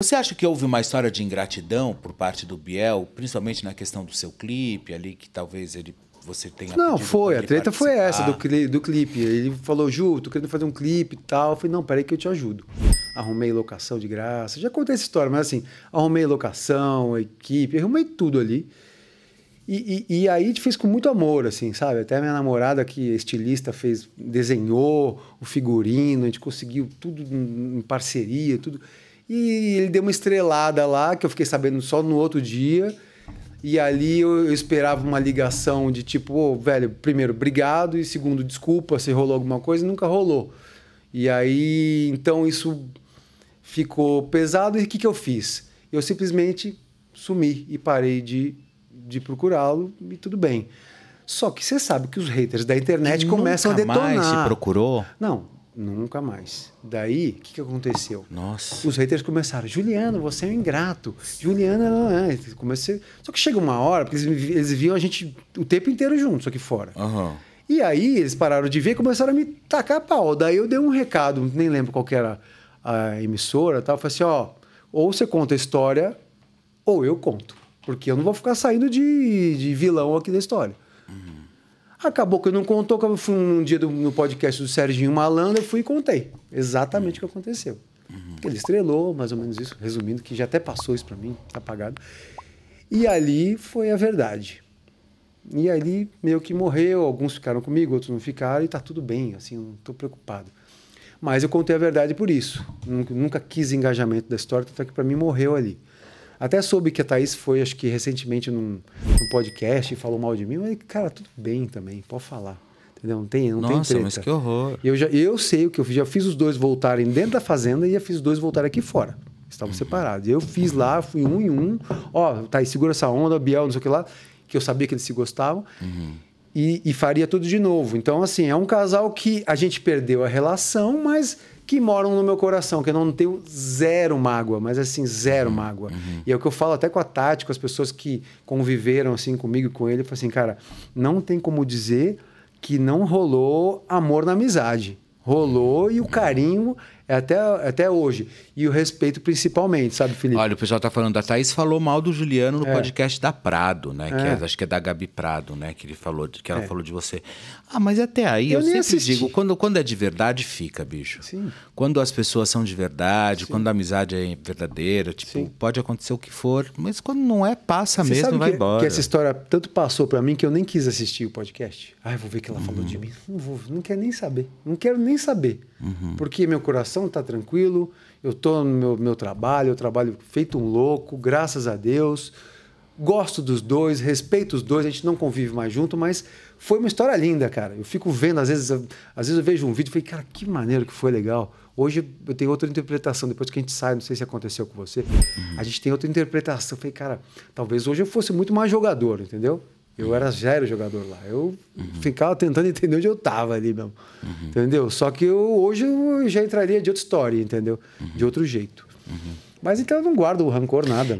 Você acha que houve uma história de ingratidão por parte do Biel, principalmente na questão do seu clipe ali, que talvez ele você tenha Não, foi. A treta foi essa do, cli- do clipe. Ele falou, Ju, tô querendo fazer um clipe e tal. Eu falei, não, peraí que eu te ajudo. Arrumei locação de graça. Já contei essa história, mas assim, arrumei locação, equipe, arrumei tudo ali. E, e, e aí a gente fez com muito amor, assim, sabe? Até a minha namorada, que é estilista, fez, desenhou o figurino, a gente conseguiu tudo em parceria, tudo. E ele deu uma estrelada lá, que eu fiquei sabendo só no outro dia. E ali eu, eu esperava uma ligação de tipo, ô, velho, primeiro, obrigado, e segundo, desculpa se rolou alguma coisa, e nunca rolou. E aí, então isso ficou pesado, e o que, que eu fiz? Eu simplesmente sumi e parei de, de procurá-lo, e tudo bem. Só que você sabe que os haters da internet E começam a nunca detonar. mais te procurou? Não, nunca mais. Daí, o que, que aconteceu? Nossa. Os haters começaram, Juliano, você é um ingrato. Juliana não é. Comecei... Só que chega uma hora, porque eles, eles viam a gente o tempo inteiro juntos aqui fora. Aham. E aí eles pararam de ver e começaram a me tacar pau. Daí eu dei um recado, nem lembro qual que era a emissora, tal. Eu falei assim, ó, ou você conta a história, ou eu conto. Porque eu não vou ficar saindo de, de vilão aqui da história. Acabou que eu não contou, que eu fui um dia do- no podcast do Serginho Malandro, eu fui e contei exatamente o que aconteceu. Ele estrelou, mais ou menos isso, resumindo, que já até passou isso pra mim, tá apagado. E ali foi a verdade. E ali meio que morreu, alguns ficaram comigo, outros não ficaram, e tá tudo bem, assim, não tô preocupado. Mas eu contei a verdade por isso. Nunca, quis engajamento da história, tanto é que pra mim morreu ali. Até soube que a Thaís foi, acho que recentemente, num, num podcast e falou mal de mim, mas, cara, tudo bem também, pode falar. Entendeu? Não tem, não tem Nossa, treta. mas que horror. Eu, já, eu sei o que eu fiz. Já fiz os dois voltarem dentro da fazenda e já fiz os dois voltarem aqui fora. Estavam separados. Eu fiz lá, fui um em um. Ó, tá aí, segura essa onda, Biel, não sei o que lá. Que eu sabia que eles se gostavam. E, e faria tudo de novo. Então, assim, é um casal que a gente perdeu a relação, mas que moram no meu coração, que eu não tenho zero mágoa, mas assim, zero mágoa. E é o que eu falo até com a Tati, com as pessoas que conviveram assim comigo e com ele, eu falo assim, cara, não tem como dizer que não rolou amor na amizade. Rolou e o carinho é até, até hoje. E o respeito principalmente, sabe, Felipe? Olha, o pessoal tá falando, a Thaís falou mal do Juliano no É. podcast da Prado, né? Que É. é- acho que é da Gabi Prado, né? Que ele falou, que ela falou de você. Ah, mas até aí, eu, Eu sempre assisti. digo, quando, quando é de verdade, fica, bicho. Sim. Quando as pessoas são de verdade, quando a amizade é verdadeira, tipo, Sim. pode acontecer o que for, mas quando não é, passa Você mesmo sabe e vai que, embora. que essa história tanto passou pra mim que eu nem quis assistir o podcast. Ai, vou ver o que ela falou de mim. Não vou, não quero nem saber. Não quero nem saber. Porque meu coração tá tranquilo, eu tô no meu, meu trabalho, eu trabalho feito um louco, graças a Deus. Gosto dos dois, respeito os dois, a gente não convive mais junto, mas foi uma história linda, cara. Eu fico vendo, às vezes, às vezes eu vejo um vídeo e falei, cara, que maneiro que foi legal. Hoje eu tenho outra interpretação, depois que a gente sai, não sei se aconteceu com você, a gente tem outra interpretação. Eu falei, cara, talvez hoje eu fosse muito mais jogador, entendeu? Eu era zero jogador lá. Eu ficava tentando entender onde eu tava ali mesmo. Entendeu? Só que eu, hoje eu já entraria de outra história, entendeu? De outro jeito. Mas então eu não guardo rancor nada.